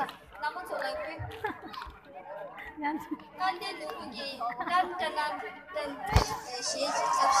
아, 나 먼저 나일게. 야. 나도 누기. 나도 나든. 에, 쉐이츠 접시.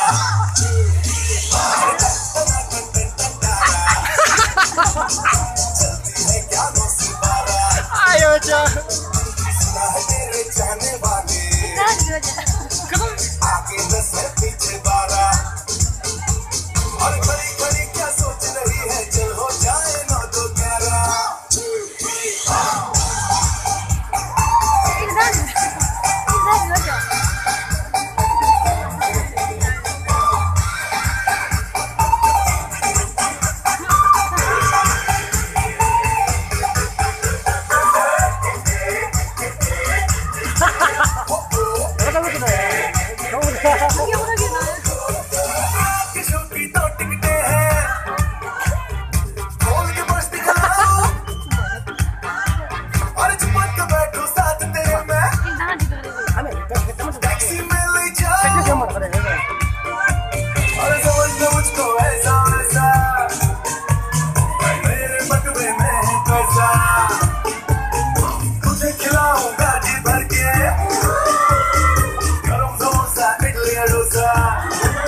जा venha lutar.